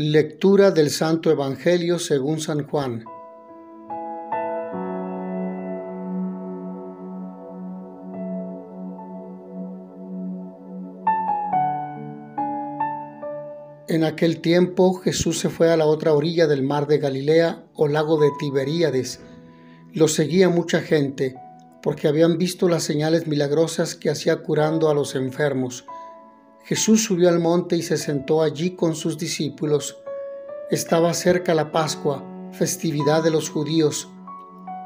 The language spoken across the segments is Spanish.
Lectura del Santo Evangelio según San Juan. En aquel tiempo Jesús se fue a la otra orilla del mar de Galilea o lago de Tiberíades. Lo seguía mucha gente, porque habían visto las señales milagrosas que hacía curando a los enfermos. Jesús subió al monte y se sentó allí con sus discípulos. Estaba cerca la Pascua, festividad de los judíos.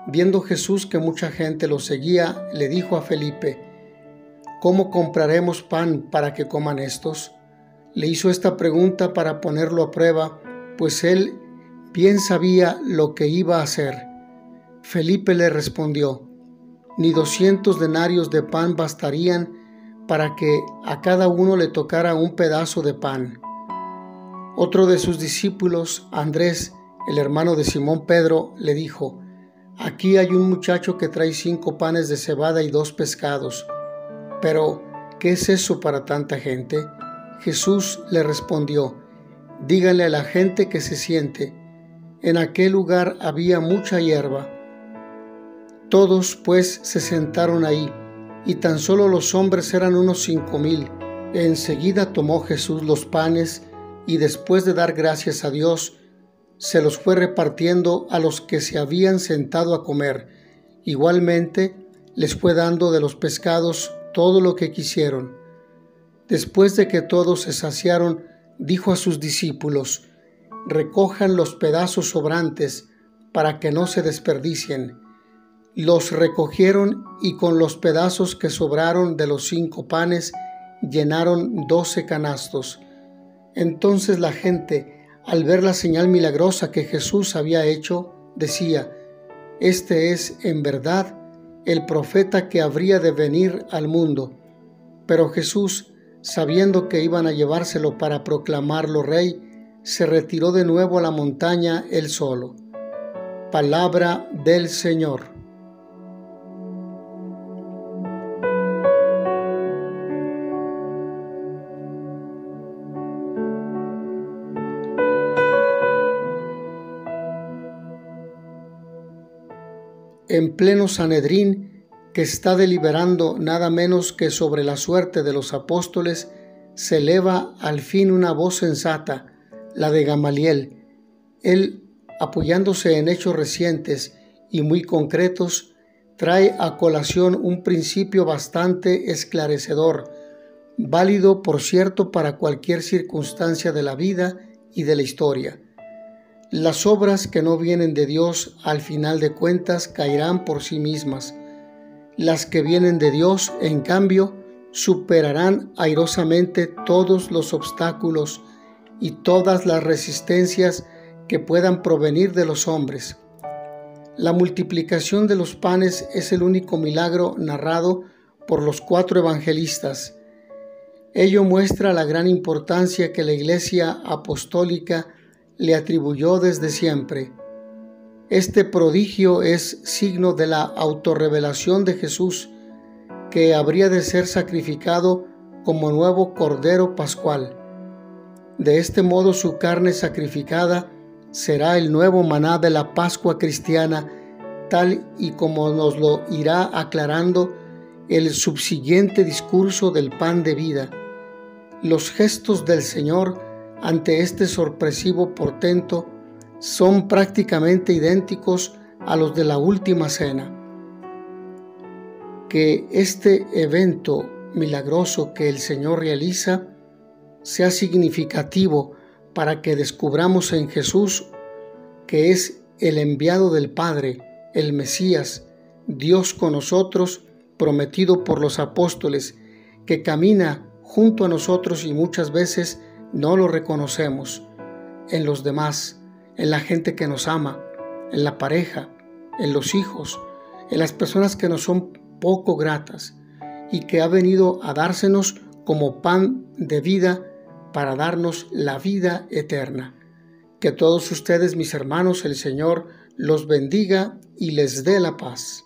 Viendo Jesús que mucha gente lo seguía, le dijo a Felipe, ¿Cómo compraremos pan para que coman estos? Le hizo esta pregunta para ponerlo a prueba, pues él bien sabía lo que iba a hacer. Felipe le respondió, Ni doscientos denarios de pan bastarían para que a cada uno le tocara un pedazo de pan. Otro de sus discípulos, Andrés, el hermano de Simón Pedro, le dijo, Aquí hay un muchacho que trae cinco panes de cebada y dos pescados. Pero, ¿qué es eso para tanta gente? Jesús le respondió, Díganle a la gente que se siente. En aquel lugar había mucha hierba. Todos pues se sentaron ahí y tan solo los hombres eran unos cinco mil. Enseguida tomó Jesús los panes y después de dar gracias a Dios, se los fue repartiendo a los que se habían sentado a comer. Igualmente les fue dando de los pescados todo lo que quisieron. Después de que todos se saciaron, dijo a sus discípulos, recojan los pedazos sobrantes para que no se desperdicien los recogieron y con los pedazos que sobraron de los cinco panes llenaron doce canastos. Entonces la gente, al ver la señal milagrosa que Jesús había hecho, decía, Este es en verdad el profeta que habría de venir al mundo. Pero Jesús, sabiendo que iban a llevárselo para proclamarlo rey, se retiró de nuevo a la montaña él solo. Palabra del Señor. En pleno Sanedrín, que está deliberando nada menos que sobre la suerte de los apóstoles, se eleva al fin una voz sensata, la de Gamaliel. Él, apoyándose en hechos recientes y muy concretos, trae a colación un principio bastante esclarecedor, válido por cierto para cualquier circunstancia de la vida y de la historia. Las obras que no vienen de Dios al final de cuentas caerán por sí mismas. Las que vienen de Dios, en cambio, superarán airosamente todos los obstáculos y todas las resistencias que puedan provenir de los hombres. La multiplicación de los panes es el único milagro narrado por los cuatro evangelistas. Ello muestra la gran importancia que la Iglesia apostólica le atribuyó desde siempre. Este prodigio es signo de la autorrevelación de Jesús, que habría de ser sacrificado como nuevo Cordero Pascual. De este modo su carne sacrificada será el nuevo maná de la Pascua cristiana, tal y como nos lo irá aclarando el subsiguiente discurso del pan de vida. Los gestos del Señor ante este sorpresivo portento son prácticamente idénticos a los de la última cena. Que este evento milagroso que el Señor realiza sea significativo para que descubramos en Jesús que es el enviado del Padre, el Mesías, Dios con nosotros, prometido por los apóstoles, que camina junto a nosotros y muchas veces no lo reconocemos en los demás, en la gente que nos ama, en la pareja, en los hijos, en las personas que nos son poco gratas y que ha venido a dársenos como pan de vida para darnos la vida eterna. Que todos ustedes, mis hermanos, el Señor los bendiga y les dé la paz.